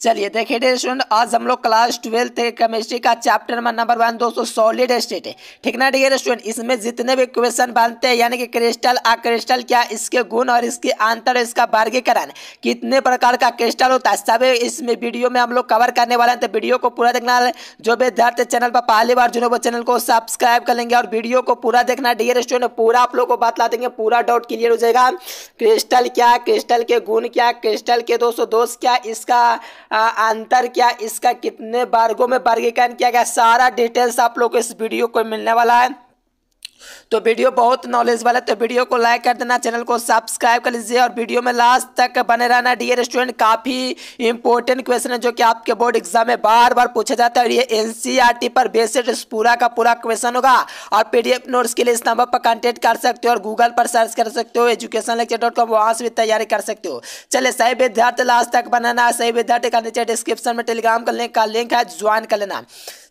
चलिए देखिए dear student आज हम लोग क्लास ट्वेल्थ केमिस्ट्री का चैप्टर नंबर नंबर वन दोस्तों सॉलिड स्टेट है। ठीक ना डियर स्टूडेंट इसमें जितने भी क्वेश्चन बनते हैं, यानी कि क्रिस्टल आ क्रिस्टल क्या इसके गुण और इसके अंतर, इसका वर्गीकरण, कितने प्रकार का क्रिस्टल होता है, सभी इसमें वीडियो में हम लोग कवर करने वाले हैं। तो वीडियो को पूरा देखना, जो विद्यार्थी चैनल पर पहली बार जुड़े वो चैनल को सब्सक्राइब कर लेंगे और वीडियो को पूरा देखना। डियर स्टूडेंट पूरा आप लोग को बतला देंगे, पूरा डाउट क्लियर हो जाएगा। क्रिस्टल क्या क्रिस्टल के गुण क्या क्रिस्टल के दोस्तों दोस्त क्या, इसका अंतर क्या, इसका कितने वर्गों में वर्गीकरण किया गया, सारा डिटेल्स आप लोग को इस वीडियो को मिलने वाला है। तो वीडियो बहुत नॉलेज वाला है तो वीडियो को लाइक कर देना चैनल को सब्सक्राइब कर लीजिए और वीडियो में लास्ट तक बने रहना। डियर स्टूडेंट काफ़ी इंपॉर्टेंट क्वेश्चन है जो कि आपके बोर्ड एग्ज़ाम में बार बार पूछा जाता है और ये एनसीईआरटी पर बेस्ड पूरा का पूरा क्वेश्चन होगा। और पीडीएफ नोट्स के लिए इस नंबर पर कॉन्टेक्ट कर सकते हो और गूगल पर सर्च कर सकते हो एजुकेशन लेक्चर डॉट कॉम वहाँ से भी तैयारी कर सकते हो। चले सही विद्यार्थी लास्ट तक बनाना सही विद्यार्थी का नीचे डिस्क्रिप्शन में टेलीग्राम का लिंक का लिंक है ज्वाइन कर लेना।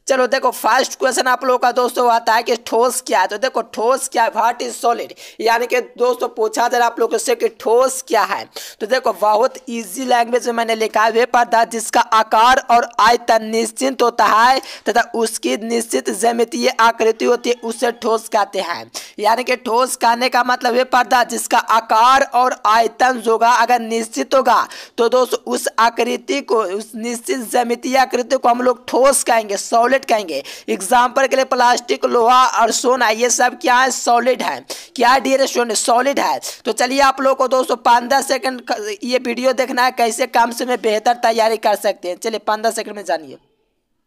चलो देखो फ़र्स्ट क्वेश्चन आप लोगों का दोस्तों आता है कि ठोस क्या है? तो देखो, ठोस क्या है? वाट इज़ सॉलिड यानी कि दोस्तों, पूछा जा आप लोगों से कि ठोस क्या है? तो देखो, बहुत इजी लैंग्वेज में मैंने लिखा है, वे पदार्थ जिसका आकार और आयतन निश्चित होता है तथा उसकी निश्चित जमितीय आकृति होती है, उसे ठोस कहते हैं। यानी कि ठोस कहने का मतलब वे पर्दा, जिसका आकार और आयतन होगा अगर निश्चित होगा तो दोस्तों उस आकृति को, उस निश्चित जमितीय आकृति को हम लोग ठोस कहेंगे सॉलिड कहेंगे। एग्ज़ाम्पल के लिए प्लास्टिक लोहा और सोना, ये सब क्या है? सॉलिड है। क्या डियर स्टूडेंट सॉलिड है। तो चलिए आप लोग को दोस्तों पंद्रह सेकंड ये वीडियो देखना है, कैसे काम से में बेहतर तैयारी कर सकते हैं। चलिए पंद्रह सेकंड में जानिए।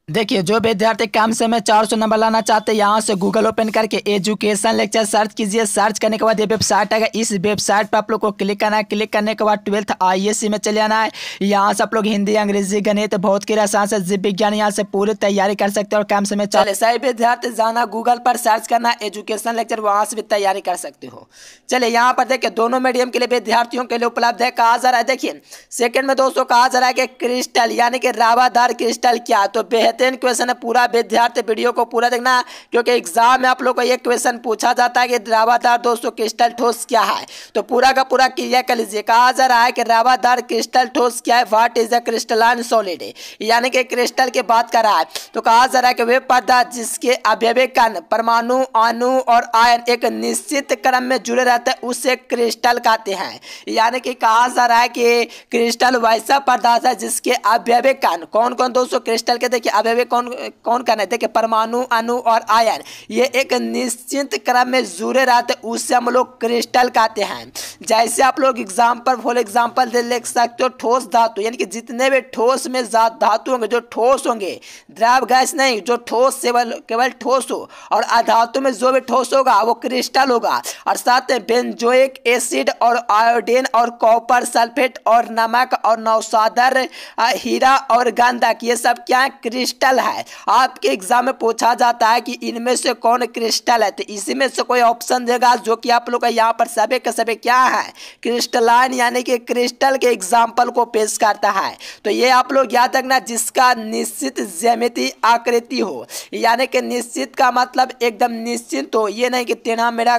देखिए, जो विद्यार्थी कम समय चार सौ नंबर लाना चाहते हैं, यहाँ से गूगल ओपन करके एजुकेशन लेक्चर सर्च कीजिए। सर्च करने के बाद ये वेबसाइट आएगा। इस वेबसाइट पर आप लोग को क्लिक करना है। क्लिक करने के बाद ट्वेल्थ आईएससी में चले आना है। यहाँ से आप लोग हिंदी, अंग्रेज़ी, गणित बहुत की रसायन से जीव विज्ञान यहाँ से पूरी तैयारी कर सकते हैं और कम समय चले, सही विद्यार्थी, जाना गूगल पर सर्च करना एजुकेशन लेक्चर वहाँ से भी तैयारी कर सकते हो। चलिए, यहाँ पर देखिए, दोनों मीडियम के लिए विद्यार्थियों के लिए उपलब्ध है। कहा जा रहा है? देखिए सेकेंड में दोस्तों कहा जा रहा है कि क्रिस्टल यानी कि रावादार क्रिस्टल क्या? तो बेहतर बेहतरीन क्वेश्चन है, पूरा विद्यार्थी वीडियो को पूरा देखना, क्योंकि एग्ज़ाम में आप लोग को ये क्वेश्चन पूछा जाता है कि रावादार दोस्तों क्रिस्टल ठोस क्या है? तो पूरा का पूरा क्लियर कर लीजिए, कहा जा रहा है कि रावादार क्रिस्टल ठोस क्या है? What is the crystalline solid यानी कि क्रिस्टल की बात कर रहा है तो कहा जा रहा है कि वे पदार्थ जिसके अवयव कण, परमाणु, अणु और आयन एक निश्चित क्रम में जुड़े रहते हैं, उसे क्रिस्टल कहते हैं। यानी कि कहा जा रहा है कि क्रिस्टल वैसा पदार्थ है जिसके अवयव कण कौन कौन दोस्तों क्रिस्टल के देखिए अवयव कौन कौन कहना है देखिए परमाणु, अणु और आयन, ये एक निश्चित क्रम में जुड़े रहते उससे हम लोग क्रिस्टल कहते हैं। जैसे आप लोग एग्ज़ाम्पल फॉर एग्ज़ाम्पल दे लिख सकते हो, ठोस धातु, यानी कि जितने भी ठोस में धातु होंगे, जो ठोस होंगे, द्रव गैस नहीं, जो ठोस केवल केवल ठोस हो, और अधातु में जो भी ठोस होगा, वो क्रिस्टल होगा। और साथ में बेंजोइक एसिड और आयोडीन और कॉपर सल्फेट और नमक और नौसादर हीरा और गंधक, ये सब क्या है? क्रिस्टल क्रिस्टल है। आपके एग्ज़ाम में पूछा जाता है कि इनमें से कौन क्रिस्टल है? तो इसी में से कोई ऑप्शन देगा जो कि आप लोग का यहाँ पर सभी के सभी क्या है? क्रिस्टलाइन यानी कि क्रिस्टल के एग्ज़ाम्पल को पेश करता है। तो ये आप लोग याद रखना जिसका निश्चित ज्यामिति आकृति हो। यानी कि निश्चित का मतलब एकदम निश्चित हो। ये नहीं कि तेना मेरा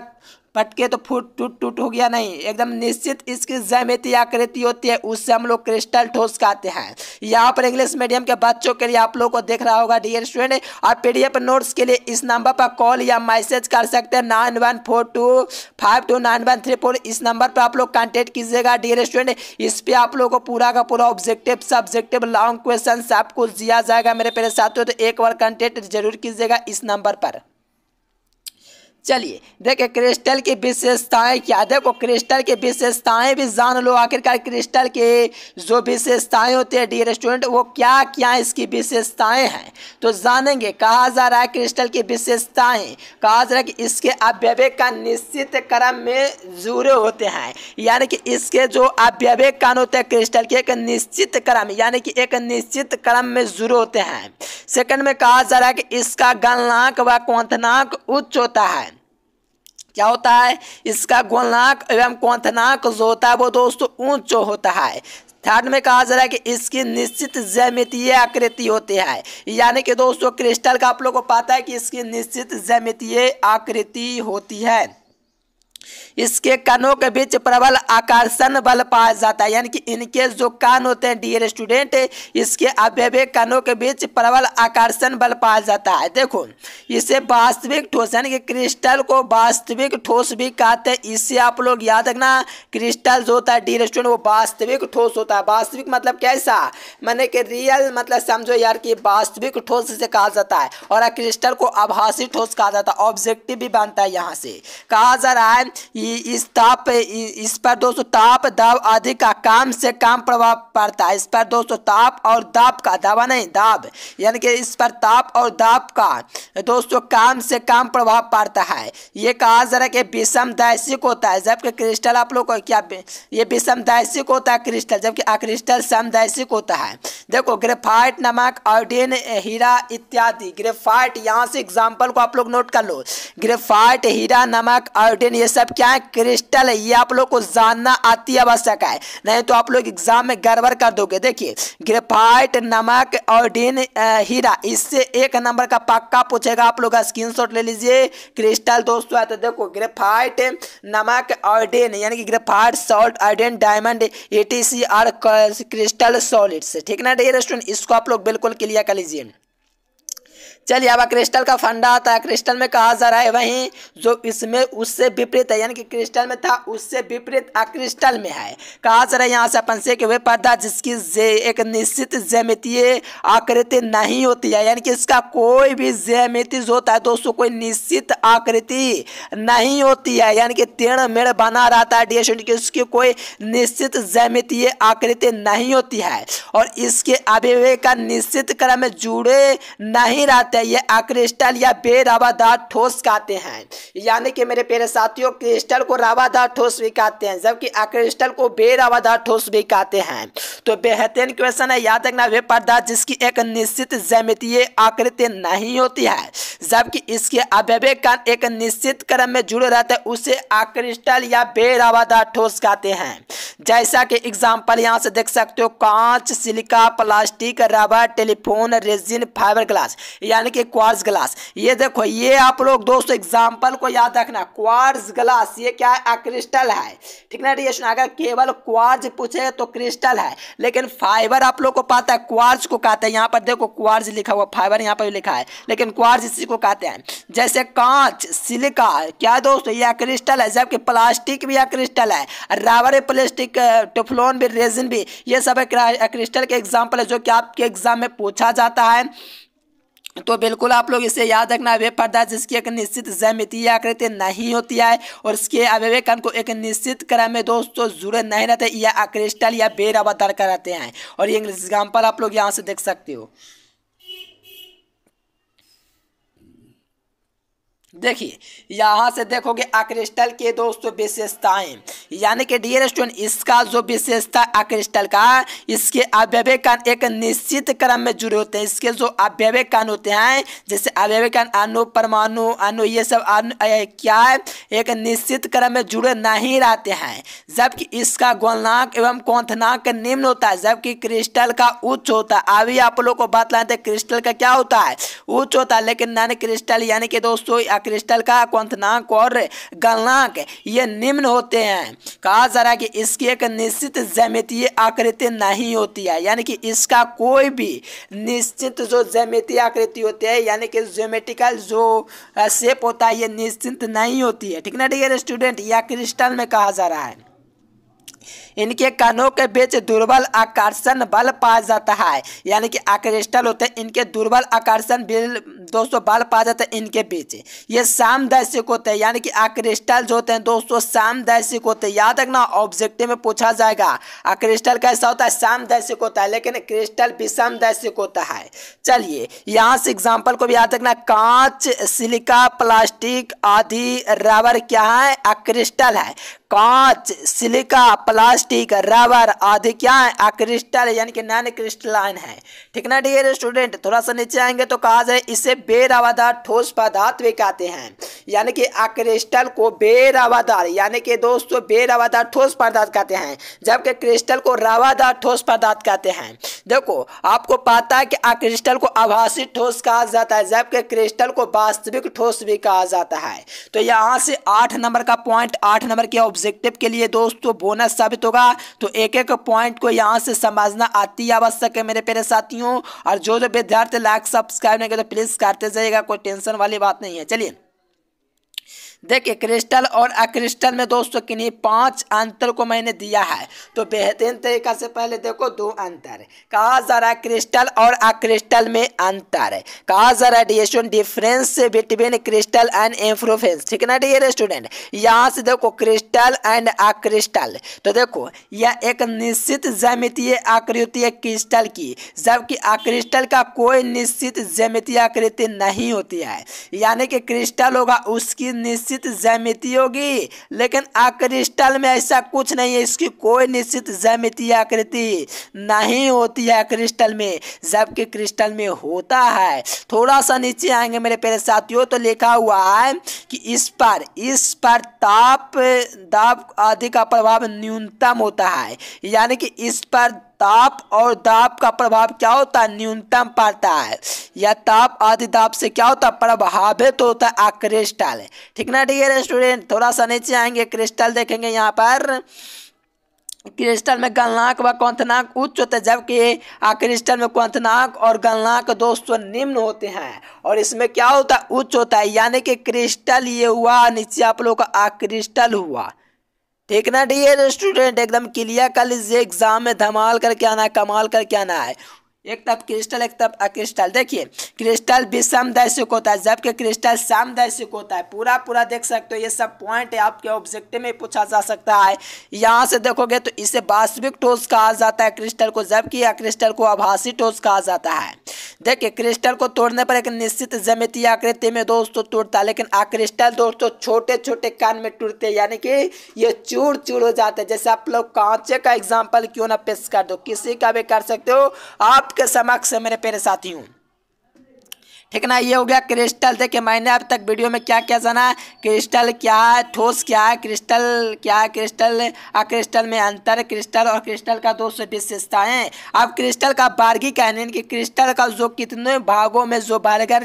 पटके तो फूट, टूट टूट हो गया नहीं। एकदम निश्चित इसकी जैमिति आकृति होती है, उससे हम लोग क्रिस्टल ठोस कहते हैं। यहाँ पर इंग्लिश मीडियम के बच्चों के लिए आप लोग को देख रहा होगा डियर स्टूडेंट और पीडीएफ नोट्स के लिए इस नंबर पर कॉल या मैसेज कर सकते हैं nine one four two five two nine one three four इस नंबर पर आप लोग कॉन्टेक्ट कीजिएगा डियर स्टूडेंट इस पर आप लोग को पूरा का पूरा ऑब्जेक्टिव सब्जेक्टिव लॉन्ग क्वेश्चन आपको दिया जाएगा मेरे पेरे साथियों। तो एक बार कॉन्टेक्ट ज़रूर कीजिएगा इस नंबर पर। चलिए, देखिए, क्रिस्टल की विशेषताएँ क्या देखो, क्रिस्टल की विशेषताएँ भी जान लो, आखिरकार क्रिस्टल के जो विशेषताएँ होती है डियर स्टूडेंट वो क्या क्या इसकी विशेषताएँ हैं? तो जानेंगे, कहा जा रहा है क्रिस्टल की विशेषताएँ, कहा जा रहा है कि इसके अव्यवे का निश्चित क्रम में जुड़े होते हैं, यानी कि इसके जो अव्यवे कण होते हैं, क्रिस्टल के एक निश्चित क्रम, यानी कि एक निश्चित क्रम में जुड़े होते हैं। सेकंड में कहा जा रहा है कि इसका गलनाक व क्वंथनाक उच्च होता है। क्या होता है? इसका गोलनाक एवं कोंथनाक जो होता है, वो दोस्तों ऊंच होता है। थर्ड में कहा जा रहा है कि इसकी निश्चित जैमितीय आकृति होती है। यानी कि दोस्तों क्रिस्टल का आप लोग को पता है कि इसकी निश्चित जैमितीय आकृति होती है। इसके कानों के बीच प्रबल आकर्षण बल पाया जाता है। यानी कि इनके जो कान होते हैं डियर स्टूडेंट इसके अवयवे कानों के बीच प्रबल आकर्षण बल पाया जाता है। देखो, इसे वास्तविक ठोस, यानी कि क्रिस्टल को वास्तविक ठोस भी कहते हैं। इससे आप लोग याद रखना क्रिस्टल जो होता है डियर स्टूडेंट वो वास्तविक ठोस होता है। वास्तविक मतलब कैसा? मैंने कि रियल मतलब समझो यार कि वास्तविक ठोस से कहा जाता है। और क्रिस्टल को आभासी ठोस कहा जाता है। ऑब्जेक्टिव भी बनता है यहाँ से। कहा जा रहा है इस ताप इस पर दोस्तों ताप, दाब आदि का काम से काम प्रभाव पड़ता है। इस पर दोस्तों ताप और दाब का, दावा नहीं, दाब, यानी कि इस पर ताप और दाब का दोस्तों काम से काम प्रभाव पड़ता है। ये कहा जरा कि विषम दैसिक होता है, जबकि क्रिस्टल आप लोग को क्या ये विषम दैसिक होता है क्रिस्टल, जबकि अक्रिस्टल समदैसिक होता है। देखो, ग्रेफाइट नमक आयोडीन, हीरा इत्यादि, ग्रेफाइट, यहाँ से एग्ज़ाम्पल को आप लोग नोट कर लो। ग्रेफाइट, हीरा नमक आयोडीन, ये सब क्या है? क्रिस्टल है। ये आप लोग को जानना अति आवश्यक है। नहीं तो आप लोग एग्ज़ाम में गड़बड़ कर दोगे। देखिए ग्रेफाइट नमक आयोडीन हीरा, इससे एक नंबर का पक्का पूछेगा आप लोग। स्क्रीनशॉट ले लीजिए। क्रिस्टल दोस्तों है तो देखो ग्रेफाइट नमक आयोडीन यानी कि graphite salt iodine diamond etc और क्रिस्टल सॉलिड्स ठीक ना डियर स्टूडेंट इसको आप लोग बिल्कुल क्लियर कर लीजिए। चलिए अब क्रिस्टल का फंडा आता है। क्रिस्टल में कहा जा रहा है वहीं जो इसमें उससे विपरीत है यानी कि क्रिस्टल में था उससे विपरीत अक्रिस्टल में है। कहा जा रहा है यहाँ से अपन से वह पर्दा जिसकी जे, एक निश्चित जैमितीय आकृति नहीं होती है यानी कि इसका कोई भी जैमिति जो होता है दोस्तों कोई निश्चित आकृति नहीं होती है यानी कि तीर्ण मेड़ बना रहता है डी की उसकी कोई निश्चित जैमितीय आकृति नहीं होती है। और इसके अभिवे का निश्चित क्रम जुड़े नहीं रहते हैं, ये अक्रिस्टल या बेरावादार ठोस कहते हैं। यानी कि मेरे प्यारे साथियों, क्रिस्टल को रावादार ठोस भी कहते हैं, जबकि अक्रिस्टल को बेरावादार ठोस भी कहते हैं। तो बेहतरीन क्वेश्चन है, याद रखना वे पदार्थ जिसकी एक निश्चित जैमितीय आकृति नहीं होती है, जबकि इसके अवयवे का एक निश्चित क्रम में जुड़े रहते हैं, उसे अक्रिस्टल या बेरावादार ठोस कहते हैं। जैसा कि एग्ज़ाम्पल यहाँ से देख सकते हो, कांच, silica, plastic rubber telephone resin fibre glass यानी यानी कि क्वार्स ग्लास ये देखो, ये आप लोग दोस्तों एग्ज़ाम्पल को याद रखना। क्वार्स ग्लास ये क्या है? क्रिस्टल है। ठीक ना डिएशन अगर केवल क्वार्ज पूछे तो क्रिस्टल है। लेकिन फाइबर आप लोग को पता है क्वार्ज को कहते हैं। यहाँ पर देखो क्वार्ज लिखा हुआ फाइबर यहाँ पर लिखा है। लेकिन क्वार्ज इसी को कहते हैं। जैसे कांच, सिलिका, क्या दोस्तों? ये क्रिस्टल है, जबकि प्लास्टिक भी क्रिस्टल है। रबर प्लास्टिक टेफ्लॉन भी रेजिन भी, ये सब क्रिस्टल के एग्ज़ाम्पल है, जो कि आपके एग्ज़ाम में पूछा जाता है। तो बिल्कुल आप लोग इसे याद रखना अवय पदार्थ जिसकी एक निश्चित जैमितीय आकृति नहीं होती है और इसके अविवेकन को एक निश्चित क्रम में दोस्तों जुड़े नहीं रहते या अक्रिस्टल या बेर अवतार कराते हैं। और ये एग्ज़ाम्पल आप लोग यहाँ से देख सकते हो। देखिए, यहाँ से देखोगे अक्रिस्टल के दोस्तों विशेषताएँ यानी कि डियर स्टूडेंट इसका जो विशेषता अक्रिस्टल का, इसके अव्यवय कण एक निश्चित क्रम में जुड़े होते हैं। इसके जो अव्यवय कण होते हैं, जैसे अव्यवय कण अणु, परमाणु, अणु, ये सब अनु क्या है? एक निश्चित क्रम में जुड़े नहीं रहते हैं। जबकि इसका गोलनाक एवं कौंथनाक निम्न होता है, जबकि क्रिस्टल का उच्च होता है। अभी आप लोग को बात लाते क्रिस्टल का क्या होता है? उच्च होता है, लेकिन नन क्रिस्टल यानी कि दोस्तों क्रिस्टल का क्वंथनांक और गलनांक ये निम्न होते हैं। कहा जा रहा है कि इसकी एक निश्चित जैमितीय आकृति नहीं होती है, यानी कि इसका कोई भी निश्चित जो जैमितीय आकृति होती है, यानी कि जोमेटिकल जो शेप होता है, ये निश्चित नहीं होती है। ठीक ना ठीक है स्टूडेंट? या क्रिस्टल में कहा जा रहा है। इनके कानों के बीच दुर्बल आकर्षण बल पाया जाता है। यानी कि आक्रिस्टल होते हैं, इनके दुर्बल आकर्षण बिल, दोस्तों, बल पाया जाता है इनके बीच। ये सामदैशिक होते हैं, यानी कि आक्रिस्टल जो होते हैं, दोस्तों सामदैशिक होते हैं। याद रखना ऑब्जेक्टिव में पूछा जाएगा आक्रिस्टल कैसा होता है? सामदैशिक होता है, लेकिन क्रिस्टल विषमदैशिक होता है। चलिए, यहाँ से एग्ज़ाम्पल को भी याद रखना, कांच, सिलिका प्लास्टिक आदि रबर क्या है? अक्रिस्टल है। कांच, सिलिका प्लास्टिक प्लास्टिक रबर आदि क्या है अक्रिस्टल यानी कि नॉन क्रिस्टलाइन है। ठीक ना डियर स्टूडेंट थोड़ा सा नीचे आएँगे तो कहा जाए, इसे बेरावादार ठोस पदार्थ भी कहते हैं। यानी कि अक्रिस्टल को बेरावादार यानी कि दोस्तों बेरावादार ठोस पदार्थ कहते हैं, जबकि क्रिस्टल को रावादार ठोस पदार्थ कहते हैं। देखो, आपको पता है कि अक्रिस्टल को आभासी ठोस कहा जाता है, जबकि क्रिस्टल को वास्तविक ठोस भी कहा जाता है। तो यहाँ से आठ नंबर का पॉइंट आठ नंबर के ऑब्जेक्टिव के लिए दोस्तों बोनस साबित होगा तो एक एक पॉइंट को यहाँ से समझना अति आवश्यक है मेरे प्यारे साथियों। और जो जो विद्यार्थी लाइक सब्सक्राइब नहीं करते तो प्लीज़ करते जाइएगा, कोई टेंशन वाली बात नहीं है। चलिए। देखिए, क्रिस्टल और अक्रिस्टल में दोस्तों किन्हीं पाँच अंतर को मैंने दिया है। तो बेहतरीन तरीका से पहले देखो, दो अंतर कहा जा रहा है क्रिस्टल और अक्रिस्टल में अंतर कहा जा रहा है डिएशन difference between crystal and amorphous ठीक है ना डियर स्टूडेंट यहाँ से देखो क्रिस्टल एंड अक्रिस्टल। तो देखो, यह एक निश्चित ज्यामितीय आकृति है क्रिस्टल की। जबकि अक्रिस्टल का कोई निश्चित ज्यामितीय आकृति नहीं होती है। यानी कि क्रिस्टल होगा, उसकी निश्चित निश्चित ज्यामिति होगी। लेकिन आक्रिस्टल में ऐसा कुछ नहीं है, इसकी कोई निश्चित ज्यामिति आकृति नहीं होती है क्रिस्टल में। जबकि क्रिस्टल में होता है। थोड़ा सा नीचे आएँगे मेरे प्यारे साथियों तो लिखा हुआ है कि इस पर इस पर ताप, दाब आदि का प्रभाव न्यूनतम होता है। यानी कि इस पर ताप और दाब का प्रभाव क्या होता है? न्यूनतम पड़ता है। या ताप आदि दाब से क्या होता है? प्रभावित होता है। क्रिस्टल ठीक ना डियर स्टूडेंट थोड़ा सा नीचे आएँगे क्रिस्टल देखेंगे यहाँ पर। क्रिस्टल में गलनाक व क्वंथनाक उच्च होते हैं, जबकि क्रिस्टल में क्वंथनाक और गलनाक दोस्तों निम्न होते हैं। और इसमें क्या होता है? उच्च होता है। यानी कि क्रिस्टल ये हुआ, नीचे आप लोग का क्रिस्टल हुआ। ठीक ना डियर स्टूडेंट एकदम क्लियर कर लीजिए एग्ज़ाम में धमाल करके आना है, कमाल करके आना है। एक तब क्रिस्टल एक तब अक्रिस्टल। देखिए क्रिस्टल विषम दैसिक होता है, जबकि क्रिस्टल सम होता है। पूरा पूरा देख सकते हो, ये सब पॉइंट है, आपके ऑब्जेक्टिव में पूछा जा सकता है। यहाँ से देखोगे तो इसे वास्तविक ठोस कहा जाता है क्रिस्टल को, जबकि अक्रिस्टल को आभासी ठोस कहा जाता है। देखिए क्रिस्टल को तोड़ने पर एक निश्चित जमितीय आकृति में दोस्तों टूटता लेकिन लेकिन क्रिस्टल दोस्तों छोटे छोटे कान में टूटते, यानी कि ये चूर चूर हो जाते। हैं जैसे आप लोग कांचे का एग्ज़ाम्पल क्यों ना पेश कर दो, किसी का भी कर सकते हो, आपके समक्ष मेरे पेरे साथी हूँ ठीक ना ये हो गया क्रिस्टल। देखिए, मैंने अब तक वीडियो में क्या क्या जाना क्रिस्टल क्या है? ठोस क्या है? क्रिस्टल क्या है? क्रिस्टल क्रिस्टल में अंतर, क्रिस्टल और क्रिस्टल का दो सौ विशेषताएँ अब क्रिस्टल का वर्गीकरण कि क्रिस्टल का जो कितने भागों में जो वर्गर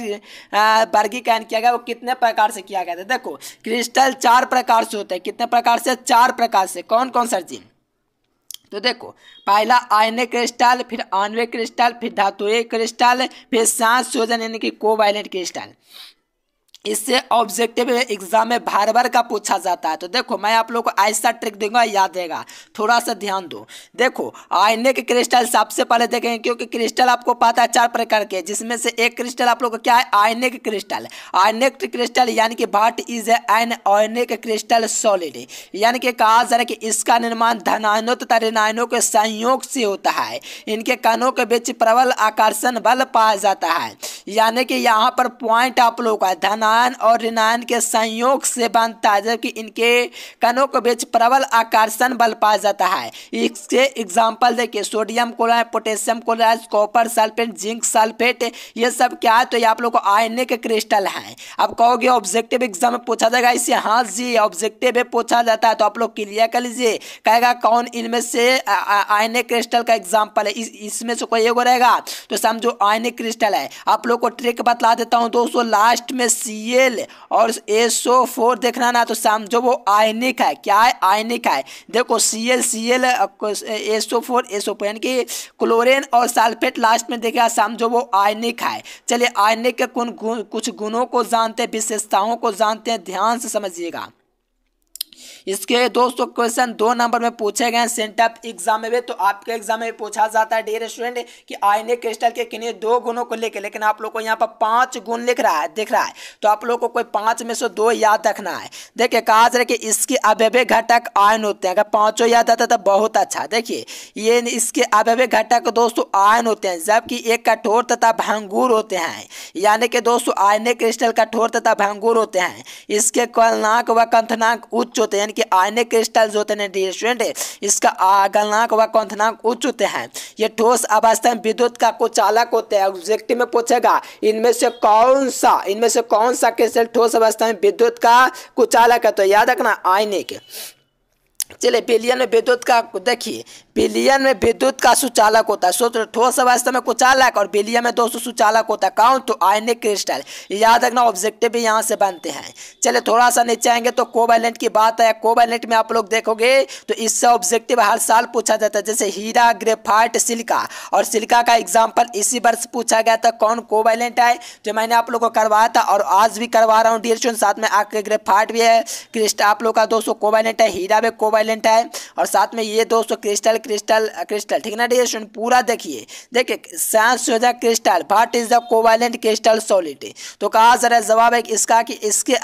वर्गीकरण किया गया, वो कितने प्रकार से किया गया था? देखो, क्रिस्टल चार प्रकार से होते हैं। कितने प्रकार से? चार प्रकार से। कौन कौन सर जी? तो देखो, पहला आयनिक क्रिस्टल, फिर आणविक क्रिस्टल, फिर धातु क्रिस्टल, फिर सांस सोजन, यानी कि कोवाइलेंट क्रिस्टल। इससे ऑब्जेक्टिव एग्ज़ाम में बार बार का पूछा जाता है। तो देखो, मैं आप लोग को ऐसा ट्रिक दूँगा, याद देगा थोड़ा सा ध्यान दो। देखो, आईने के क्रिस्टल सबसे पहले देखेंगे, क्योंकि क्रिस्टल आपको पता है चार प्रकार के, जिसमें से एक क्रिस्टल आप लोग को क्या है? आईने के क्रिस्टल आईने के क्रिस्टल यानी कि what is an ionic crystal solid यानी कि कहा जा रहा है कि इसका निर्माण धनायनों तथा ऋणायनों के संयोग से होता है। इनके कणों के बीच प्रबल आकर्षण बल पाया जाता है। यानी कि यहाँ पर पॉइंट आप लोग का धना ऋणायन और ऋणायन के संयोग से बनता है जबकि इनके कणों के बीच प्रबल आकर्षण बल पाया जाता है। इसके एग्ज़ाम्पल देखिए sodium chloride potassium chloride copper sulphate zinc sulphate ये सब क्या है? तो ये आप लोग को आयनिक क्रिस्टल है। अब कहोगे ऑब्जेक्टिव एग्ज़ाम में पूछा जाएगा इसे हाँ जी ऑब्जेक्टिव पूछा जाता है तो आप लोग क्लियर कर लीजिए। कहेगा कौन इनमें से आयनिक क्रिस्टल का एग्ज़ाम्पल है? इस, इसमें से कोई एक रहेगा। तो समझो आयनिक क्रिस्टल है। आप लोग को ट्रिक बतला देता हूँ दोस्तों लास्ट में सी सी और एसओ फोर देखना ना तो समझो वो आयनिक है, क्या है? आयनिक है। देखो C L C L SO four SO four यानी कि क्लोरीन और सल्फेट लास्ट में देखा जो वो आयनिक है। चलिए, आयनिक के कुछ गुणों को जानते हैं, विशेषताओं को जानते हैं, ध्यान से समझिएगा। इसके दोस्तों क्वेश्चन दो नंबर में पूछे गए सेंटअप एग्ज़ाम में तो आपके एग्ज़ाम में पूछा जाता है डियर स्टूडेंट कि आयनिक क्रिस्टल के किन्हीं दो गुणों को लेकर लेकिन आप लोग को यहाँ पर पाँच गुण लिख रहा है, दिख रहा है। तो आप लोग को कोई पाँच में से दो याद रखना है। देखिए, कहा जा रहा कि इसके अवयवे घटक आयन होते हैं। अगर पाँचों याद आता तो बहुत अच्छा। देखिए, ये इसके अवयवे घटक दोस्तों आयन होते हैं, जबकि एक कठोर तथा भंगूर होते हैं। यानी कि दोस्तों आयने क्रिस्टल कठोर तथा भंगूर होते हैं। इसके कलनाक व कंथनाक उच्च होते हैं कि आयनिक क्रिस्टल जो होते हैं डियर स्टूडेंट इसका आगलनाक व कंथनाक उच्च होते हैं। ये ठोस अवस्था में विद्युत का कुचालक होते हैं। ऑब्जेक्टिव में पूछेगा, इनमें से कौन सा, इनमें से कौन सा क्रिस्टल ठोस अवस्था में विद्युत का कुचालक है? तो याद रखना आयनिक चलिए बिलियन में विद्युत का, देखिए, बिलियन में विद्युत का सुचालक होता है। सोच ठोस अवस्था में कुचालक और बिलियन में दोस्तों सुचालक होता है। कौन तो आयनिक क्रिस्टल। याद रखना, ऑब्जेक्टिव भी यहाँ से बनते हैं। चलिए थोड़ा सा नीचे आएँगे तो कोवैलेंट की बात है। कोवैलेंट में आप लोग देखोगे तो इससे ऑब्जेक्टिव हर साल पूछा जाता है। जैसे हीरा, ग्रेफाइट, सिल्का। और सिल्का का एग्ज़ाम्पल इसी वर्ष पूछा गया था, कौन कोवैलेंट है जो मैंने आप लोग को करवाया था और आज भी करवा रहा हूँ। डियर साथ में आके ग्रेफाइट भी है। क्रिस्टल आप लोग का दोस्तों कोवैलेंट है, हीरा में कोवैलेंट है और साथ में ये दोस्तों क्रिस्टल क्रिस्टल क्रिस्टल ठीक ना डियर स्टूडेंट पूरा देखिए। देखिए साइंस हो crystal what is the covalent crystal solid तो कहा जरा जवाब है इसका कि इसके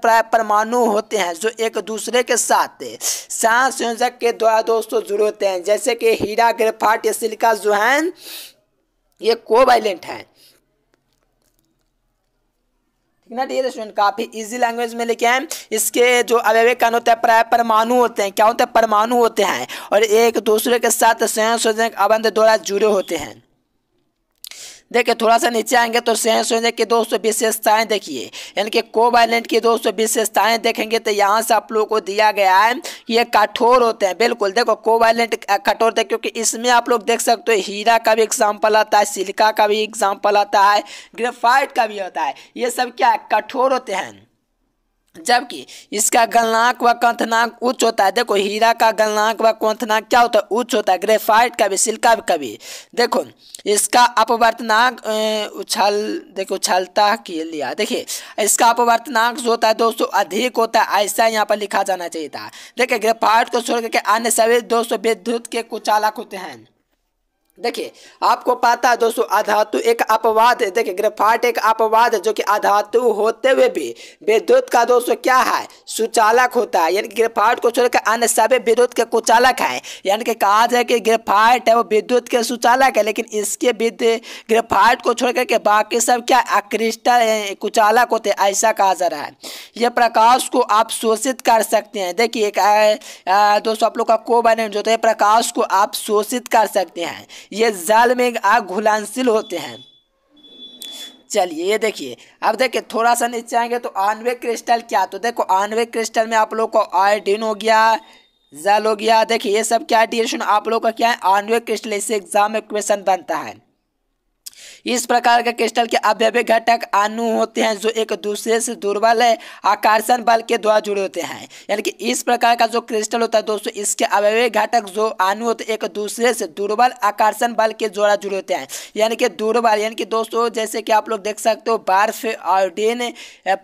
प्राय परमाणु होते हैं जो एक दूसरे के साथ साइंस संयोजक के द्वारा दोस्तों जुड़े होते हैं। जैसे कि हीरा, ग्रेफाइट या सिलिका जो है ये कोवाइलेंट है। ना डियर स्टूडेंट काफ़ी इजी लैंग्वेज में लिखे हैं। इसके जो अवयवे कण होते हैं, प्राय परमाणु होते हैं। क्या होते हैं? परमाणु होते हैं। और एक दूसरे के साथ संयोजक अबंध द्वारा जुड़े होते हैं। देखिए थोड़ा सा नीचे आएँगे तो सेंस होने की दोस्तों विशेषताएँ देखिए। यानी कि कोवाइलेंट की दोस्तों विशेषताएँ देखेंगे तो यहाँ से आप लोगों को दिया गया है कि ये कठोर होते हैं, बिल्कुल। देखो कोवाइलेंट कठोर थे क्योंकि इसमें आप लोग देख सकते हो, हीरा का भी एग्ज़ाम्पल आता है, सिल्का का भी एग्ज़ाम्पल आता है ग्रेफाइट का भी होता है। ये सब क्या कठोर होते हैं। जबकि इसका गलनाक व कंथनाक उच्च होता है। देखो, हीरा का गलनाक व कंथनाक क्या होता है? उच्च होता है। ग्रेफाइट का भी सिल्का का भी देखो, इसका अपवर्तनाक उछल, देखो, उछलता के लिया। देखिए, इसका अपवर्तनाक जो होता है दोस्तों अधिक होता है, ऐसा यहाँ पर लिखा जाना चाहिए था। देखिए, ग्रेफाइट को छोड़ करके अन्य सभी दोस्तों विद्युत के कुचालक होते हैं। देखिए, आपको पता है दोस्तों, अधातु एक अपवाद देखिए ग्रेफाइट एक अपवाद जो कि अधातु होते हुए भी विद्युत का दोस्तों क्या है? सुचालक होता है। यानी कि ग्रेफाइट को छोड़कर अन्य सभी विद्युत के कुचालक है। यानी कि कहा जाए कि ग्रेफाइट है वो विद्युत के सुचालक है, लेकिन इसके विद्युत ग्रेफाइट को छोड़ करके बाकी सब क्या? अक्रिस्टल कुचालक होते ऐसा कहा जा रहा है। यह प्रकाश को आप शोषित कर सकते हैं। देखिए, एक दोस्तों, आप लोग का को बने जो प्रकाश को आप शोषित कर सकते हैं। ये जाल में आग घुलानशील होते हैं। चलिए, ये देखिए, अब देखिए, थोड़ा सा नीचे आएँगे तो आनवे क्रिस्टल क्या? तो देखो, आनवे क्रिस्टल में आप लोग को आयोडीन हो गया, जल हो गया। देखिए, ये सब क्या डिशन आप लोग का क्या है? आनवे क्रिस्टल, इससे एग्ज़ाम में क्वेश्चन बनता है। इस प्रकार के क्रिस्टल के अवयवी घटक अणु होते हैं, जो एक दूसरे से दुर्बल है, आकर्षण बल के द्वारा जुड़े होते हैं। यानी कि इस प्रकार का जो क्रिस्टल होता है दोस्तों, इसके अवयवी घटक जो अणु होते एक दूसरे से दुर्बल, आकर्षण बल के द्वारा जुड़े होते हैं। यानी कि दुर्बल, यानी कि दोस्तों, जैसे कि आप लोग देख सकते हो, बर्फ़, आयोडीन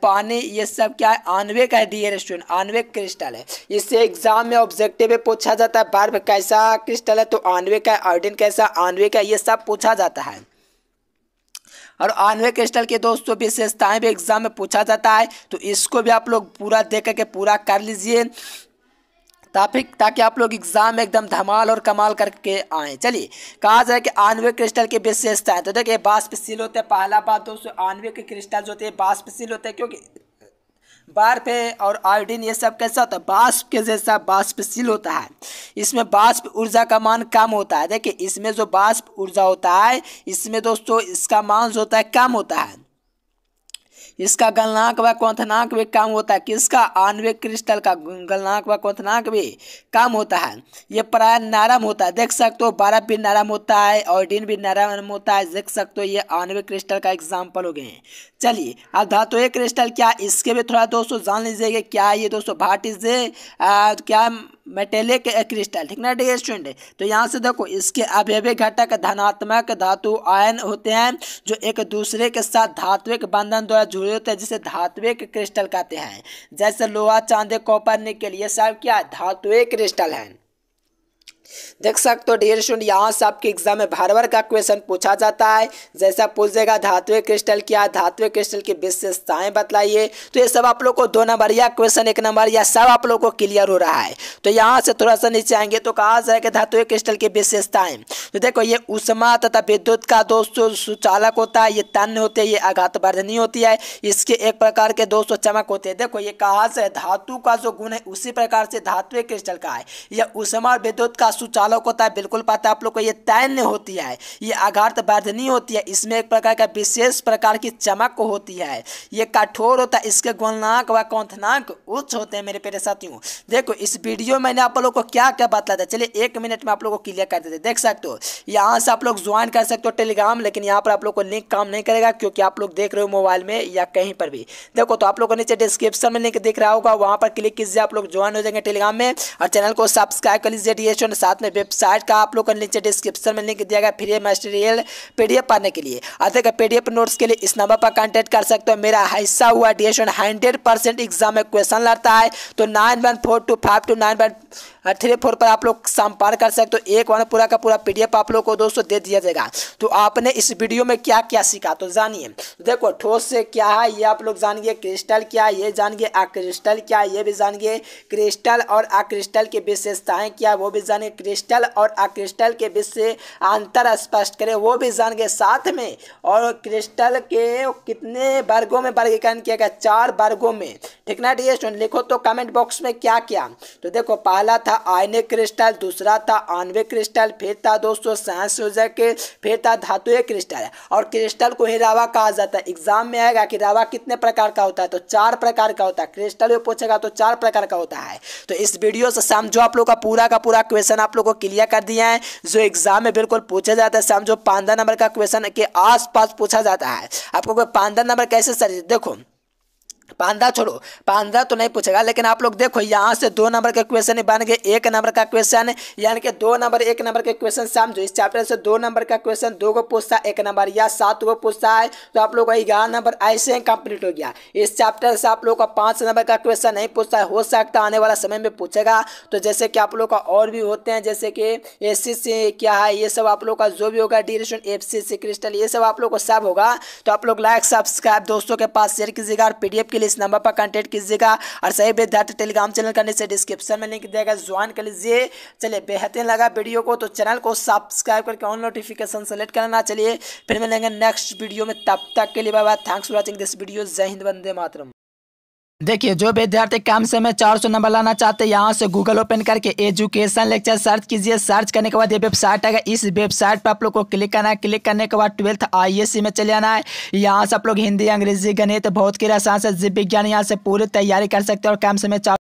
पानी, ये सब क्या है? आनवे का है डियर स्टूडेंट आनवे क्रिस्टल है। इससे एग्ज़ाम में ऑब्जेक्टिव पूछा जाता है, बर्फ़ कैसा क्रिस्टल है तो आणविक है, आयोडीन कैसा आनवे का ये सब पूछा जाता है। और आनवे क्रिस्टल के दोस्तों विशेषताएँ भी एग्ज़ाम में पूछा जाता है तो इसको भी आप लोग पूरा देख करके पूरा कर लीजिए, ताकि ताकि आप लोग एग्ज़ाम में एकदम धमाल और कमाल करके आए। चलिए, कहा जाए कि आनवे क्रिस्टल की विशेषताएँ तो देखिए, बाष्पशील होते हैं, पहला बात दोस्तों आनवे के क्रिस्टल जो होते हैं, बाष्पशील होते हैं, क्योंकि बार्फ है और आयोडीन ये सब कैसा होता है? बाष्प के जैसा बाष्पशील होता है। इसमें बाष्प ऊर्जा का मान कम होता है। देखिए, इसमें जो बाष्प ऊर्जा होता है, इसमें दोस्तों इसका मान जो होता है कम होता है। इसका गलनांक व क्वंथनांक भी कम होता है। किसका? आणविक क्रिस्टल का गलनांक व क्वंथनांक भी कम होता है। ये प्राय नरम होता है। देख सकते हो, बर्फ़ भी नरम होता है ऑडिन भी नरम होता है। देख सकते हो, ये आणविक क्रिस्टल का एग्ज़ाम्पल हो गए चलिए, अब धातु एक क्रिस्टल क्या इसके भी थोड़ा दोस्तों जान लीजिएगा, क्या ये दोस्तों भाट इज़ क्या मेटेलिक क्रिस्टल ठीक ना डियर स्टूडेंट तो यहाँ से देखो, इसके अवयवी घटक, धनात्मक धातु, आयन होते हैं, जो एक दूसरे के साथ धात्विक बंधन द्वारा जुड़े होते हैं, जिसे धात्विक क्रिस्टल कहते हैं। जैसे लोहा, चांदी कॉपर निकल ये सब क्या धात्विक क्रिस्टल है। देख सकते हो डियर स्टूडेंट यहाँ से आपके एग्ज़ाम में भर भर का क्वेश्चन पूछा जाता है। जैसा पूछेगा धातुए क्रिस्टल क्या धातुए क्रिस्टल की विशेषताएँ बतलाइए। तो ये सब आप लोग को दो नंबर या क्वेश्चन एक नंबर, या सब आप लोग को क्लियर हो रहा है। तो यहाँ से थोड़ा सा नीचे आएँगे तो कहा जाएगा धातुए क्रिस्टल की विशेषताएँ। तो देखो, ये उष्मा तथा विद्युत का दोस्तों सुचालक होता है, ये तन्य होते हैं, ये आघात वर्धनी होती है। इसके एक प्रकार के दोस्तों चमक होते हैं। देखो, ये कहा से धातु का जो गुण है, उसी प्रकार से धातुए क्रिस्टल का है। यह उष्मा विद्युत का सुचालक होता है, बिल्कुल पता है, आप लोग को ये तैन्य होती है, ये आघात वर्धनी होती है, इसमें एक प्रकार का विशेष प्रकार की चमक होती है, ये कठोर होता है, इसके गुणनाक व कौंथनाक उच्च होते हैं मेरे प्यारे साथियों। देखो, इस वीडियो मैंने आप लोग को क्या क्या बतला था, चलिए एक मिनट में आप लोग को क्लियर कर देते देख सकते हो, यहाँ से आप लोग ज्वाइन कर सकते हो टेलीग्राम लेकिन यहाँ पर आप लोग को लिंक काम नहीं करेगा, क्योंकि आप लोग देख रहे हो मोबाइल में या कहीं पर भी। देखो तो आप लोग को नीचे डिस्क्रिप्शन में लिंक दिख रहा होगा, वहाँ पर क्लिक कीजिए, आप लोग ज्वाइन हो जाएँगे टेलीग्राम में, और चैनल को सब्सक्राइब कर लीजिए डी साथ में वेबसाइट का आप लोग नीचे डिस्क्रिप्शन में लिंक दिया गया, फ्री मटेरियल पीडीएफ पढ़ने के लिए। अधिक पीडीएफ नोट्स के लिए, इस नंबर पर कांटेक्ट कर सकते हो। मेरा हिस्सा हुआ डी हंड्रेड परसेंट एग्ज़ाम में क्वेश्चन लड़ता है। तो nine one four two five two nine one three four पर आप लोग संपर्क कर सकते हो। एक वन पूरा का पूरा पीडीएफ आप लोग को दोस्तों दे दिया जाएगा। तो आपने इस वीडियो में क्या क्या सीखा तो जानिए। देखो, ठोस से क्या है, ये आप लोग जानिए। क्रिस्टल क्या ये जानिए। अक्रिस्टल क्या ये भी जानिए। क्रिस्टल और अक्रिस्टल की विशेषताएँ क्या वो भी जानिए। क्रिस्टल और अक्रिस्टल के बीच से अंतर स्पष्ट करें, वो भी जानिए साथ में। और क्रिस्टल के कितने वर्गों में वर्गीकरण किया गया? चार वर्गों में। ठीक ना डी लिखो तो कमेंट बॉक्स में क्या क्या? तो देखो, पहला था आयनिक क्रिस्टल, दूसरा था आणविक क्रिस्टल, फिर था दोस्तों संयोजक, फिर था धातुए क्रिस्टल। और क्रिस्टल को ही रावा कहा जाता है। एग्ज़ाम में आएगा कि रावा कितने प्रकार का होता है? तो चार प्रकार का होता है। क्रिस्टल में पूछेगा तो चार प्रकार का होता है। तो इस वीडियो से समझो आप लोग का पूरा का पूरा क्वेश्चन आप लोगों को क्लियर कर दिया है। जो एग्ज़ाम में बिल्कुल पूछा जाता है समझो पांदा नंबर का क्वेश्चन के आसपास पूछा जाता है। आपको कोई पांदा नंबर कैसे सर देखो पांदा छोड़ो पांदा तो नहीं पूछेगा, लेकिन आप लोग देखो, यहाँ से दो नंबर के क्वेश्चन बन गए, एक नंबर का क्वेश्चन यानी कि दो नंबर, एक नंबर के क्वेश्चन समझो, इस चैप्टर से दो नंबर का क्वेश्चन दो को पूछता है एक नंबर, या सात को पूछता है तो आप लोग का ग्यारह नंबर ऐसे ही कंप्लीट हो गया। इस चैप्टर से आप लोग का पाँच नंबर का क्वेश्चन नहीं पूछता, है हो सकता आने वाला समय में पूछेगा। तो जैसे कि आप लोग का और भी होते हैं, जैसे कि सी क्या है, ये सब आप लोग का जो भी होगा ड्यूरेशन एफ़ सी क्रिस्टल ये सब आप लोग को सब होगा। तो आप लोग लाइक सब्सक्राइब दोस्तों के पास शेयर कीजिएगा और पीडीएफ के लिए इस नंबर पर कॉन्टेक्ट कीजिएगा और सही विद्यार्थी टेलीग्राम चैनल का नीचे डिस्क्रिप्शन में लिंक देगा ज्वाइन कर लीजिए। चलिए, बेहतरीन लगा वीडियो को तो चैनल को सब्सक्राइब करके ऑन नोटिफिकेशन सेलेक्ट करना। चलिए, फिर मिलेंगे नेक्स्ट वीडियो में, तब तक के लिए bye thanks for watching this video जय हिंद, वंदे मातरम। देखिए, जो विद्यार्थी कम समय चार सौ नंबर लाना चाहते हैं, यहाँ से गूगल ओपन करके एजुकेशन लेक्चर सर्च कीजिए। सर्च करने के बाद ये वेबसाइट आएगा। इस वेबसाइट पर आप लोग को क्लिक करना है। क्लिक करने के बाद ट्वेल्थ आईएससी में चले आना है। यहाँ से आप लोग हिंदी, अंग्रेज़ी, गणित, भौतिक, रसायन से जीव विज्ञान, यहाँ से पूरी तैयारी कर सकते हैं और कम समय चार